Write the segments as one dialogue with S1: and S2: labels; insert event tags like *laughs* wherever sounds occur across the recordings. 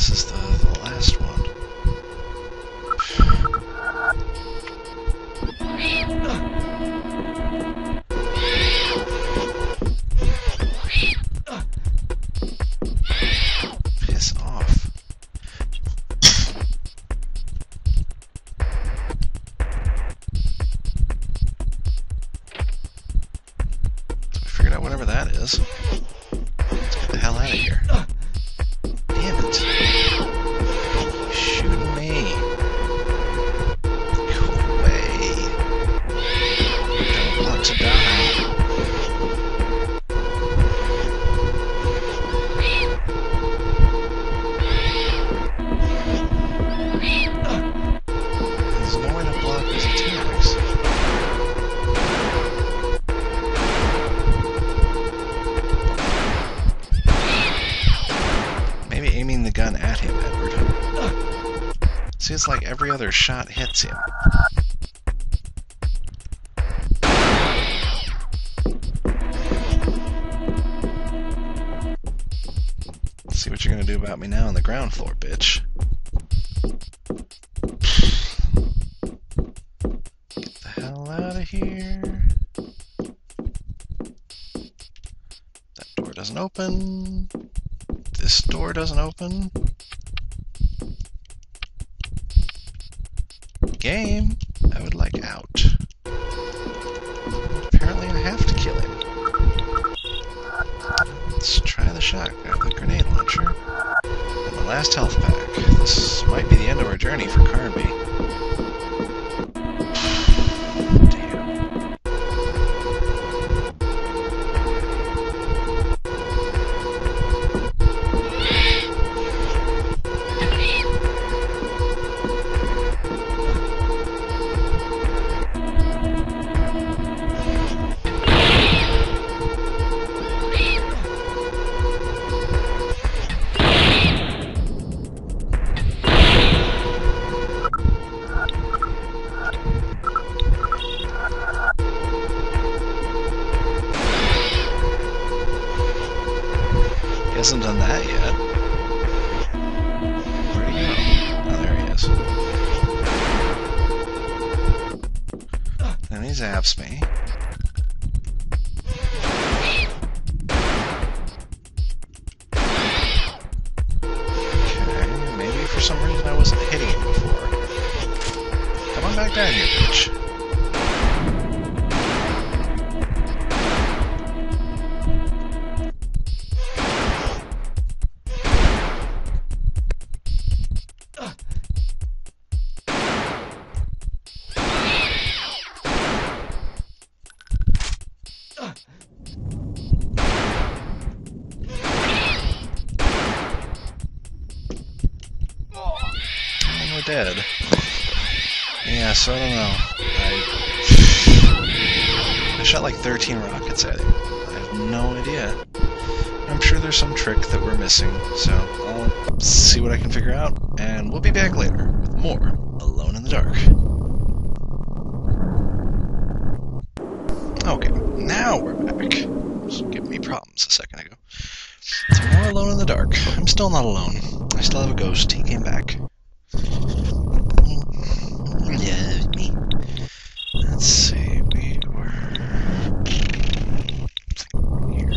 S1: this is the, the last one. *sighs* It's like every other shot hits him. See what you're gonna do about me now on the ground floor, bitch. Get the hell out of here. That door doesn't open. This door doesn't open. Game, I would like out. Apparently, I have to kill him. Let's try the shot, uh, the grenade launcher. And the last health pack. This might be the end of our journey for Carnby. Hasn't done that yet. Where'd he go? Oh, there he is. Then he zaps me. Okay, maybe for some reason I wasn't hitting him before. Come on back down here, bitch. Dead. Yeah, so I don't know. I, I shot like 13 rockets at him. I have no idea. I'm sure there's some trick that we're missing, so I'll see what I can figure out, and we'll be back later with more Alone in the Dark. Okay, now we're back. Just me problems a second ago. So more Alone in the Dark. I'm still not alone. I still have a ghost. He came back. Yeah, me. Let's see. We were here.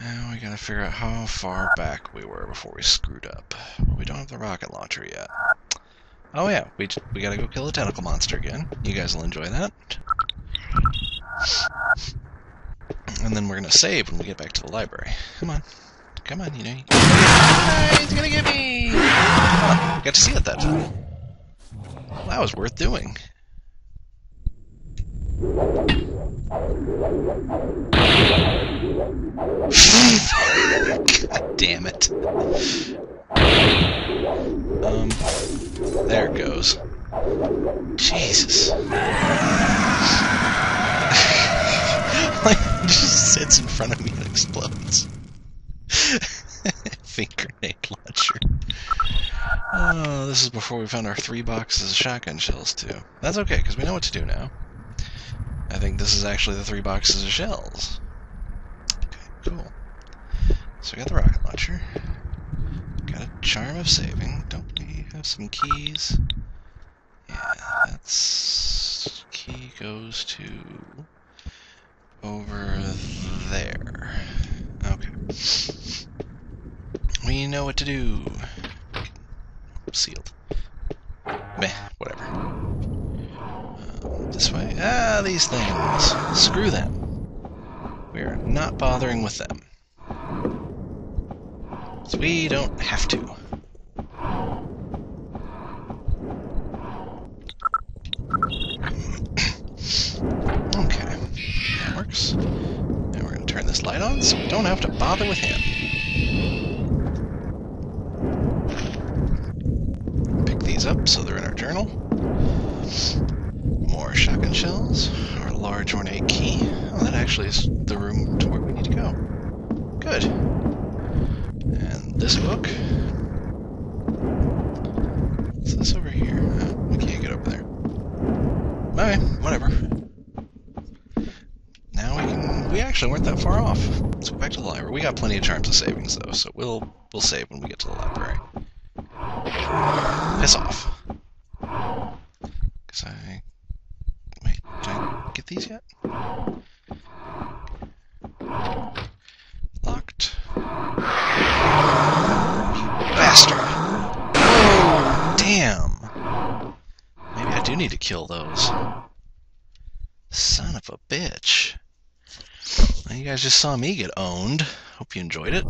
S1: Now we gotta figure out how far back we were before we screwed up. Well, we don't have the rocket launcher yet. Oh yeah, we we gotta go kill the tentacle monster again. You guys will enjoy that. And then we're gonna save when we get back to the library. Come on. Come on, you know. you- Ah, he's gonna get me! Oh, got to see it that time. Well, that was worth doing. God *laughs* damn it. Um, there it goes. Jesus. *laughs* like, it just sits in front of me and explodes. *laughs* Finger grenade launcher. Oh, this is before we found our three boxes of shotgun shells, too. That's okay, because we know what to do now. I think this is actually the three boxes of shells. Okay, cool. So we got the rocket launcher. Got a charm of saving. Don't we have some keys? Yeah, that's key goes to over there. Okay. We know what to do. Sealed. Meh, whatever. Uh, this way. These things. Screw them. We are not bothering with them. So we don't have to. *clears throat* okay. That works. Now we're going to turn this light on so we don't have to bother with him. Pick these up so they're in our journal. More shotgun shells, our large ornate key. Oh, that actually is the room to where we need to go. Good. And this book. What's this over here? Oh, we can't get over there. Okay, whatever. Now we can. We actually weren't that far off. Let's go back to the library. We got plenty of charms of savings though, so we'll we'll save when we get to the library. Piss off. Cause I wait. Did I get these yet? Locked. Bastard! Oh, damn! Maybe I do need to kill those. Son of a bitch. Well, you guys just saw me get owned. Hope you enjoyed it.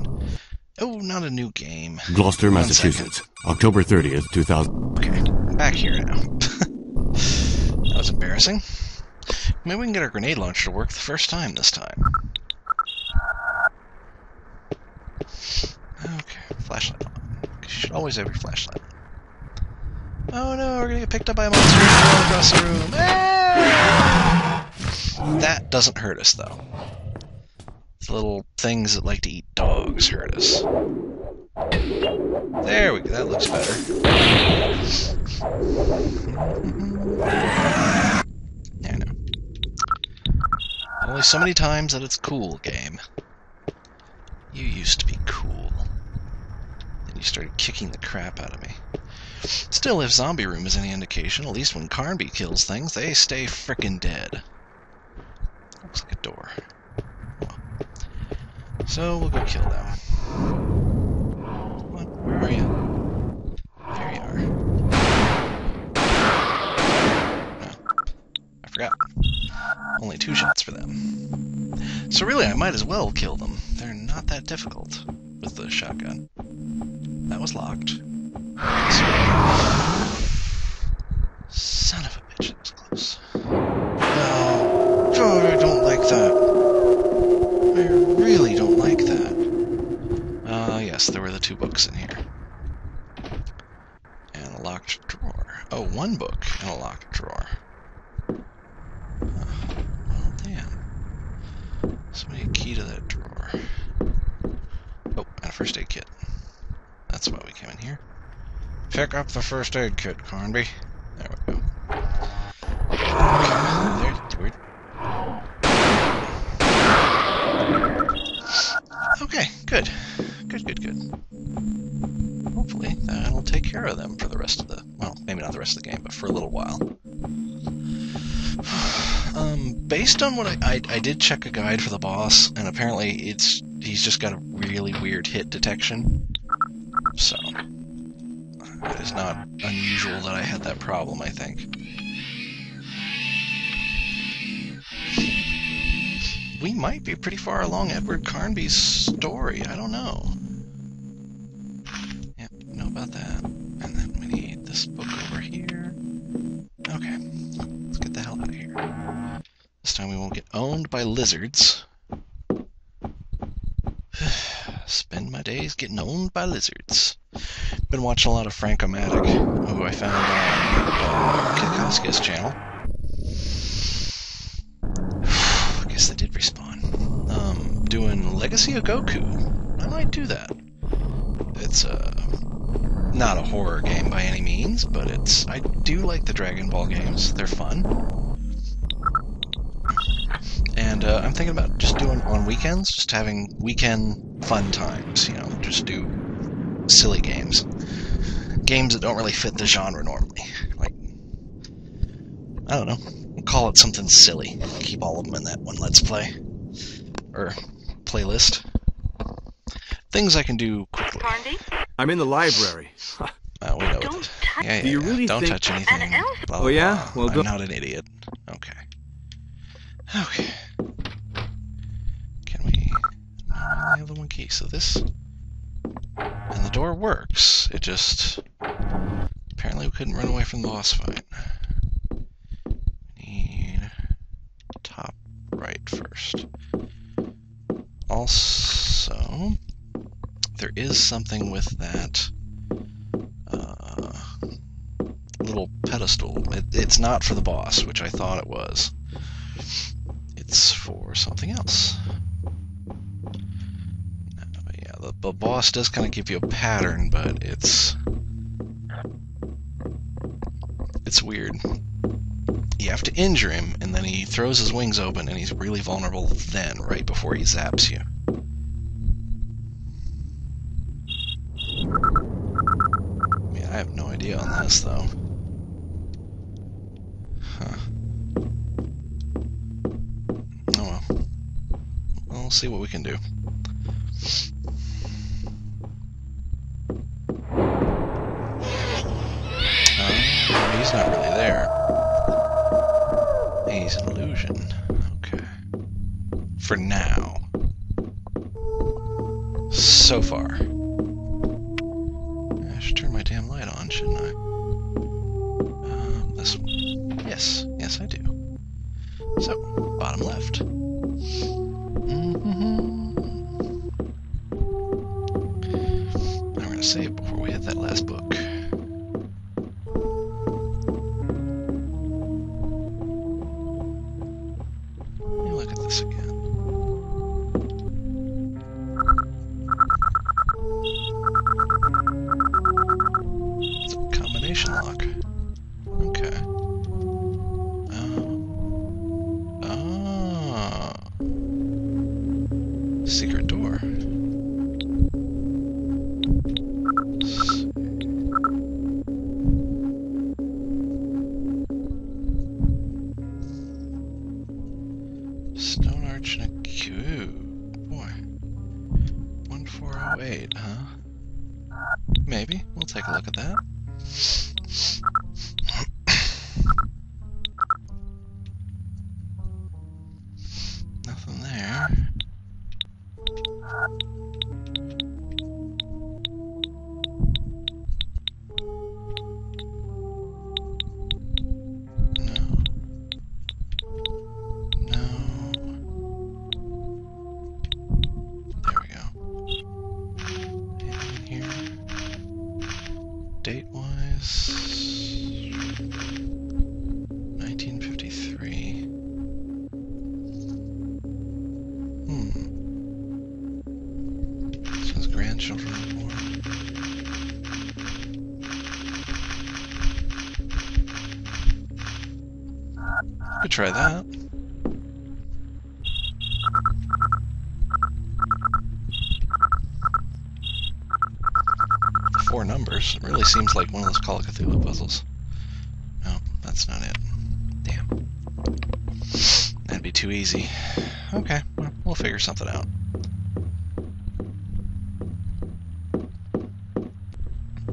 S1: Oh, not a new game.
S2: Gloucester,
S1: One
S2: Massachusetts, October 30th, 2000.
S1: Okay, I'm back here now. *laughs* that was embarrassing. Maybe we can get our grenade launcher to work the first time this time. Okay, flashlight on. You should always have your flashlight. Oh no, we're gonna get picked up by a monster across the room. Ah! That doesn't hurt us though. The little things that like to eat dogs hurt us. There we go. That looks better. Yeah, know. Only so many times that it's cool, game. You used to be cool. You started kicking the crap out of me. Still, if Zombie Room is any indication, at least when Carnby kills things, they stay frickin' dead. Looks like a door. So we'll go kill them. What? Where are you? There you are. Oh, I forgot. Only two shots for them. So really, I might as well kill them. They're not that difficult with the shotgun. That was locked. Son of a bitch, that was close. No. Oh, I don't like that. I really don't like that. Uh, yes, there were the two books in here. And a locked drawer. Oh, one book and a locked drawer. Oh, well, damn. Somebody a key to that drawer. Oh, and a first aid kit. That's why we came in here. Pick up the first aid kit, Carnby. There we go. Okay, there, weird. Okay, good. Good, good, good. Hopefully that'll take care of them for the rest of the, well, maybe not the rest of the game, but for a little while. *sighs* Um, based on what I, I, I did check a guide for the boss, and apparently it's, he's just got a really weird hit detection. So, it is not unusual that I had that problem, I think. We might be pretty far along Edward Carnby's story. I don't know. Yep, know about that. And then we need this book over here. Okay, let's get the hell out of here. This time we won't get owned by lizards. Spend my days getting owned by lizards. Been watching a lot of Franco-Matic, who I found on uh, Kikoski's channel. *sighs* I guess they did respawn. Um, doing Legacy of Goku. I might do that. It's uh, not a horror game by any means, but it's I do like the Dragon Ball games. They're fun. And uh, I'm thinking about just doing on weekends, just having weekend fun times. You know, just do silly games. Games that don't really fit the genre normally. Like, I don't know. We'll call it something silly. Keep all of them in that one Let's Play. Or playlist. Things I can do quickly.
S3: Carnby?
S4: I'm in the library.
S1: Uh, *laughs* we know
S3: Don't
S1: it.
S3: touch
S1: Yeah, yeah,
S4: Do you
S1: yeah.
S4: really
S1: Don't
S4: think-
S1: touch anything.
S3: An elf?
S1: blah,
S4: Oh, yeah? Well,
S1: I'm not an idiot. Okay. *sighs* Okay. Can we? Only have the one key. So this, and the door works. It just apparently we couldn't run away from the boss fight. Need top right first. Also, there is something with that uh, little pedestal. It, it's not for the boss, which I thought it was. It's for something else. Uh, the boss does kind of give you a pattern, but it's it's weird. You have to injure him, and then he throws his wings open, and he's really vulnerable then, right before he zaps you. Yeah, I have no idea on this though. Huh. Oh well. We'll see what we can do. For now. So far. I should turn my damn light on, shouldn't I? Um, this one. Yes, yes I do. So, bottom left. Mhm. I'm gonna save before we hit that last book. Stone Arch and a cube. Boy. 1408, huh? Maybe. We'll take a look at that. Could try that. Four numbers. It really seems like one of those Call of Cthulhu puzzles. No, that's not it. Damn. That'd be too easy. Okay, well, we'll figure something out.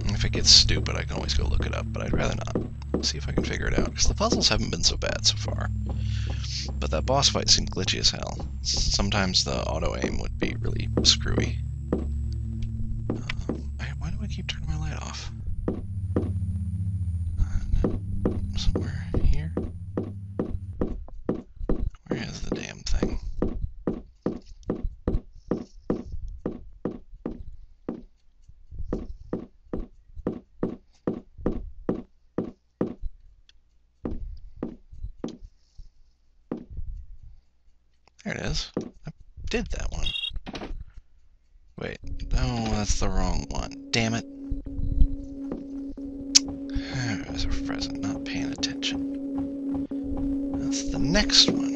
S1: If it gets stupid, I can always go look it up, but I'd rather not. See if I can figure it out, because the puzzles haven't been so bad so far. But that boss fight seemed glitchy as hell. Sometimes the auto aim would be really screwy. Um, I, why do I keep turning my light off? Uh, somewhere here? Where is the damn thing? There it is. I did that one. Wait. No, that's the wrong one. Damn it. I was present, not paying attention. That's the next one.